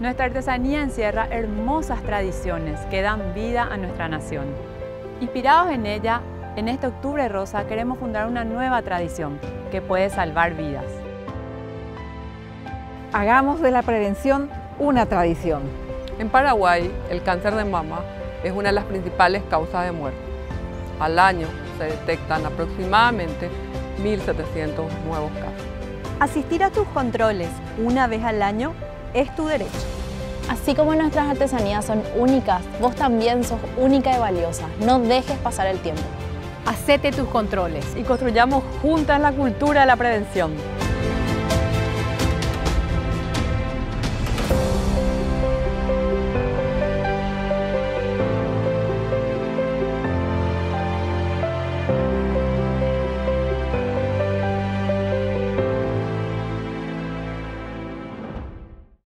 Nuestra artesanía encierra hermosas tradiciones que dan vida a nuestra nación. Inspirados en ella, en este Octubre Rosa queremos fundar una nueva tradición que puede salvar vidas. Hagamos de la prevención una tradición. En Paraguay, el cáncer de mama es una de las principales causas de muerte. Al año se detectan aproximadamente 1.700 nuevos casos. Asistir a tus controles una vez al año es tu derecho. Así como nuestras artesanías son únicas, vos también sos única y valiosa. No dejes pasar el tiempo. Hacete tus controles y construyamos juntas la cultura de la prevención.